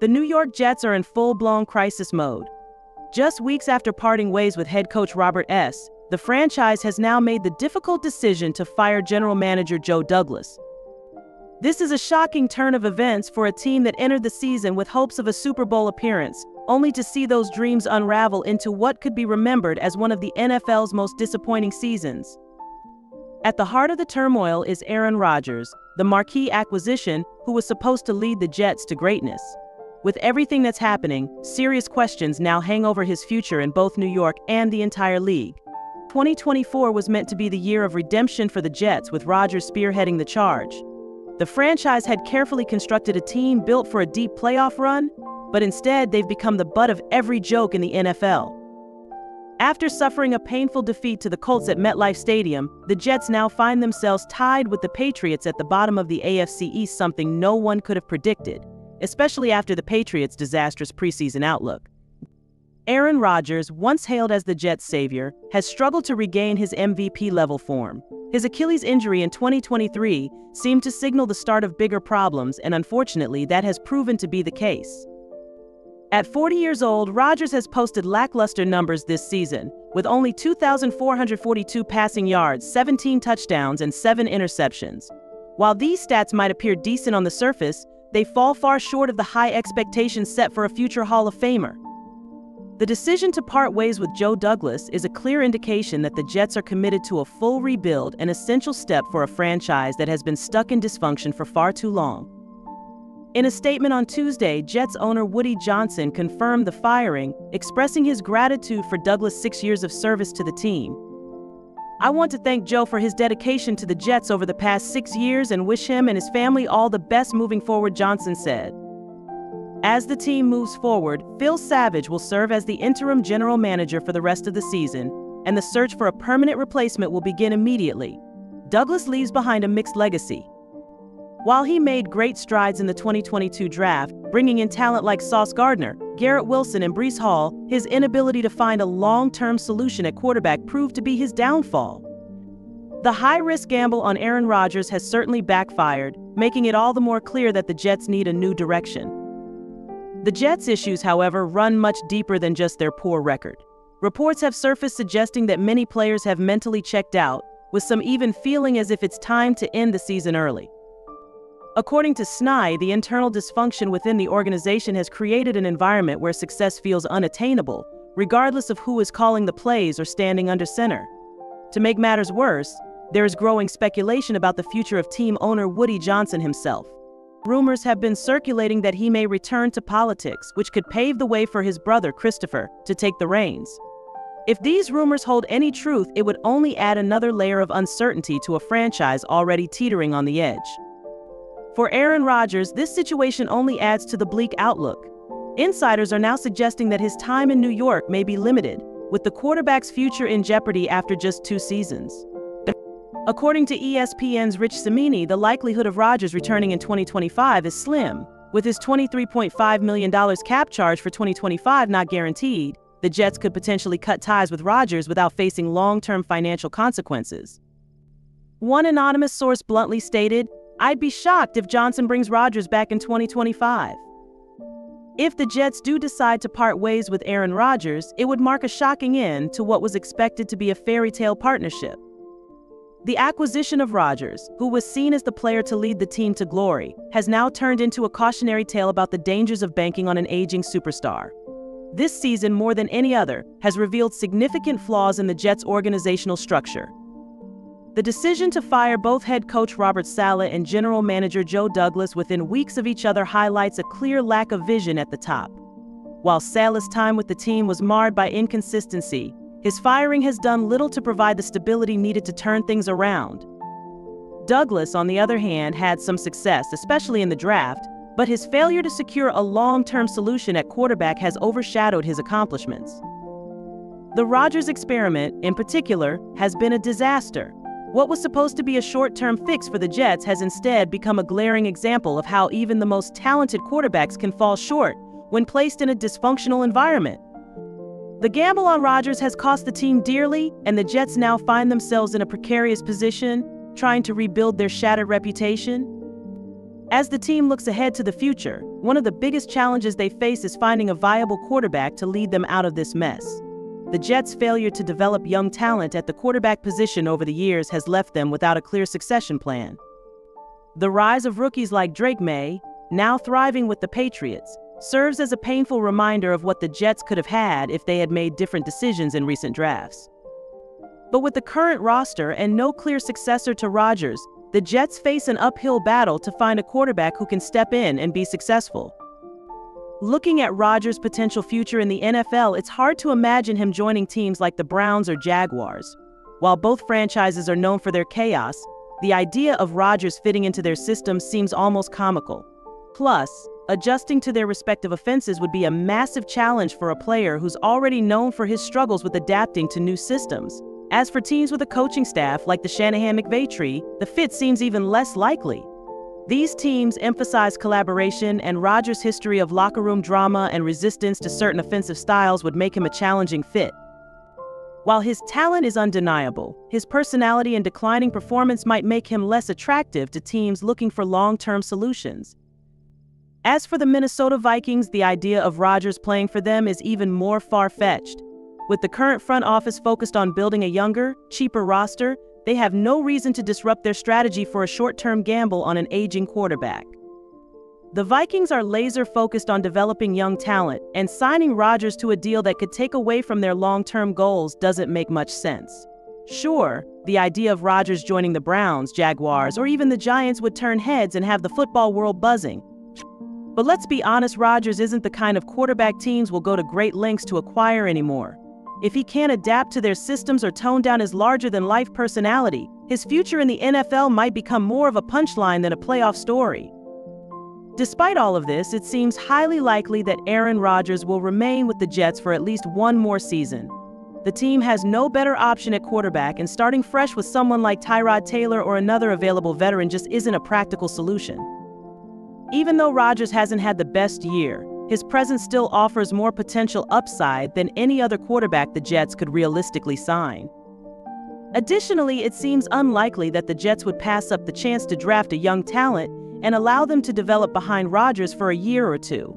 The New York Jets are in full blown crisis mode. Just weeks after parting ways with head coach Robert S., the franchise has now made the difficult decision to fire general manager Joe Douglas. This is a shocking turn of events for a team that entered the season with hopes of a Super Bowl appearance, only to see those dreams unravel into what could be remembered as one of the NFL's most disappointing seasons. At the heart of the turmoil is Aaron Rodgers, the marquee acquisition who was supposed to lead the Jets to greatness. With everything that's happening, serious questions now hang over his future in both New York and the entire league. 2024 was meant to be the year of redemption for the Jets, with Rodgers spearheading the charge. The franchise had carefully constructed a team built for a deep playoff run, but instead they've become the butt of every joke in the NFL. After suffering a painful defeat to the Colts at MetLife Stadium, the Jets now find themselves tied with the Patriots at the bottom of the AFC East, something no one could have predicted, especially after the Patriots' disastrous preseason outlook. Aaron Rodgers, once hailed as the Jets' savior, has struggled to regain his MVP level form. His Achilles injury in 2023 seemed to signal the start of bigger problems, and unfortunately, that has proven to be the case. At 40 years old, Rodgers has posted lackluster numbers this season, with only 2,442 passing yards, 17 touchdowns, and 7 interceptions. While these stats might appear decent on the surface, they fall far short of the high expectations set for a future Hall of Famer. The decision to part ways with Joe Douglas is a clear indication that the Jets are committed to a full rebuild, an essential step for a franchise that has been stuck in dysfunction for far too long. In a statement on Tuesday, Jets owner Woody Johnson confirmed the firing, expressing his gratitude for Douglas' six years of service to the team. I want to thank Joe for his dedication to the Jets over the past six years and wish him and his family all the best moving forward, Johnson said. As the team moves forward, Phil Savage will serve as the interim general manager for the rest of the season, and the search for a permanent replacement will begin immediately. Douglas leaves behind a mixed legacy. While he made great strides in the 2022 draft, bringing in talent like Sauce Gardner, Garrett Wilson, and Breece Hall, his inability to find a long term solution at quarterback proved to be his downfall. The high risk gamble on Aaron Rodgers has certainly backfired, making it all the more clear that the Jets need a new direction. The Jets' issues, however, run much deeper than just their poor record. Reports have surfaced suggesting that many players have mentally checked out, with some even feeling as if it's time to end the season early. According to SNY, the internal dysfunction within the organization has created an environment where success feels unattainable, regardless of who is calling the plays or standing under center. To make matters worse, there is growing speculation about the future of team owner Woody Johnson himself. Rumors have been circulating that he may return to politics, which could pave the way for his brother, Christopher, to take the reins. If these rumors hold any truth, it would only add another layer of uncertainty to a franchise already teetering on the edge. For Aaron Rodgers, this situation only adds to the bleak outlook. Insiders are now suggesting that his time in New York may be limited, with the quarterback's future in jeopardy after just two seasons. According to ESPN's Rich Cimini, the likelihood of Rodgers returning in 2025 is slim. With his $23.5 million cap charge for 2025 not guaranteed, the Jets could potentially cut ties with Rodgers without facing long term financial consequences. One anonymous source bluntly stated I'd be shocked if Johnson brings Rodgers back in 2025. If the Jets do decide to part ways with Aaron Rodgers, it would mark a shocking end to what was expected to be a fairy tale partnership. The acquisition of Rodgers, who was seen as the player to lead the team to glory, has now turned into a cautionary tale about the dangers of banking on an aging superstar. This season, more than any other, has revealed significant flaws in the Jets' organizational structure, the decision to fire both head coach Robert Saleh and general manager Joe Douglas within weeks of each other highlights a clear lack of vision at the top. While Saleh's time with the team was marred by inconsistency, his firing has done little to provide the stability needed to turn things around. Douglas, on the other hand, had some success, especially in the draft, but his failure to secure a long term solution at quarterback has overshadowed his accomplishments. The Rodgers experiment, in particular, has been a disaster. What was supposed to be a short term fix for the Jets has instead become a glaring example of how even the most talented quarterbacks can fall short when placed in a dysfunctional environment. The gamble on Rodgers has cost the team dearly, and the Jets now find themselves in a precarious position, trying to rebuild their shattered reputation. As the team looks ahead to the future, one of the biggest challenges they face is finding a viable quarterback to lead them out of this mess. The Jets' failure to develop young talent at the quarterback position over the years has left them without a clear succession plan. The rise of rookies like Drake Maye, now thriving with the Patriots, serves as a painful reminder of what the Jets could have had if they had made different decisions in recent drafts. But with the current roster and no clear successor to Rodgers, the Jets face an uphill battle to find a quarterback who can step in and be successful. Looking at Rodgers' potential future in the NFL, it's hard to imagine him joining teams like the Browns or Jaguars. While both franchises are known for their chaos, the idea of Rodgers fitting into their system seems almost comical. Plus, adjusting to their respective offenses would be a massive challenge for a player who's already known for his struggles with adapting to new systems. As for teams with a coaching staff like the Shanahan McVay tree, the fit seems even less likely. These teams emphasize collaboration, and Rodgers' history of locker room drama and resistance to certain offensive styles would make him a challenging fit. While his talent is undeniable, his personality and declining performance might make him less attractive to teams looking for long term solutions. As for the Minnesota Vikings, the idea of Rodgers playing for them is even more far fetched. With the current front office focused on building a younger, cheaper roster, they have no reason to disrupt their strategy for a short term gamble on an aging quarterback. The Vikings are laser focused on developing young talent, and signing Rodgers to a deal that could take away from their long term goals doesn't make much sense. Sure, the idea of Rodgers joining the Browns, Jaguars, or even the Giants would turn heads and have the football world buzzing. But let's be honest, Rodgers isn't the kind of quarterback teams will go to great lengths to acquire anymore. If he can't adapt to their systems or tone down his larger than life personality, his future in the NFL might become more of a punchline than a playoff story. Despite all of this, it seems highly likely that Aaron Rodgers will remain with the Jets for at least one more season. The team has no better option at quarterback, and starting fresh with someone like Tyrod Taylor or another available veteran just isn't a practical solution. Even though Rodgers hasn't had the best year, his presence still offers more potential upside than any other quarterback the Jets could realistically sign. Additionally, it seems unlikely that the Jets would pass up the chance to draft a young talent and allow them to develop behind Rodgers for a year or two.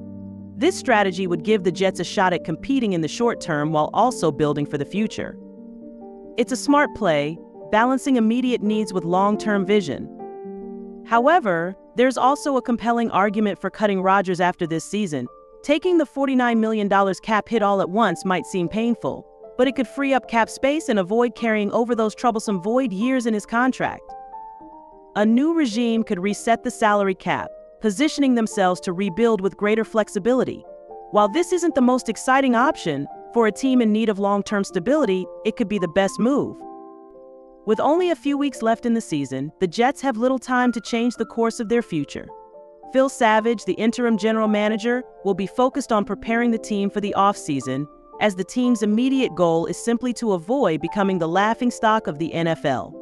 This strategy would give the Jets a shot at competing in the short term while also building for the future. It's a smart play, balancing immediate needs with long term vision. However, there's also a compelling argument for cutting Rodgers after this season, Taking the $49 million cap hit all at once might seem painful, but it could free up cap space and avoid carrying over those troublesome void years in his contract. A new regime could reset the salary cap, positioning themselves to rebuild with greater flexibility. While this isn't the most exciting option, for a team in need of long term stability, it could be the best move. With only a few weeks left in the season, the Jets have little time to change the course of their future. Phil Savage, the interim general manager, will be focused on preparing the team for the offseason, as the team's immediate goal is simply to avoid becoming the laughingstock of the NFL.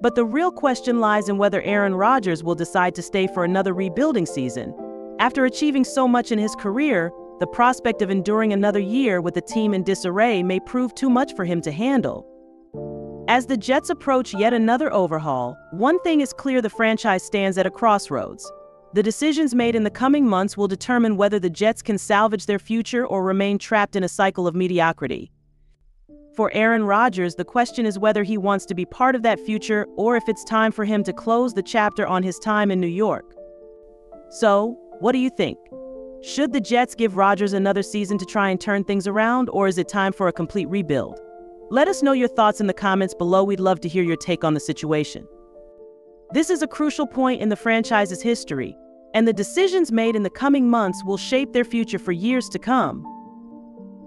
But the real question lies in whether Aaron Rodgers will decide to stay for another rebuilding season. After achieving so much in his career, the prospect of enduring another year with a team in disarray may prove too much for him to handle. As the Jets approach yet another overhaul, one thing is clear the franchise stands at a crossroads. The decisions made in the coming months will determine whether the Jets can salvage their future or remain trapped in a cycle of mediocrity. For Aaron Rodgers, the question is whether he wants to be part of that future or if it's time for him to close the chapter on his time in New York. So, what do you think? Should the Jets give Rodgers another season to try and turn things around, or is it time for a complete rebuild? Let us know your thoughts in the comments below. We'd love to hear your take on the situation. This is a crucial point in the franchise's history, and the decisions made in the coming months will shape their future for years to come.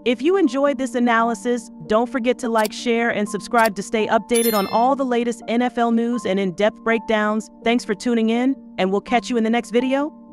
If you enjoyed this analysis, don't forget to like, share, and subscribe to stay updated on all the latest NFL news and in depth breakdowns. Thanks for tuning in, and we'll catch you in the next video.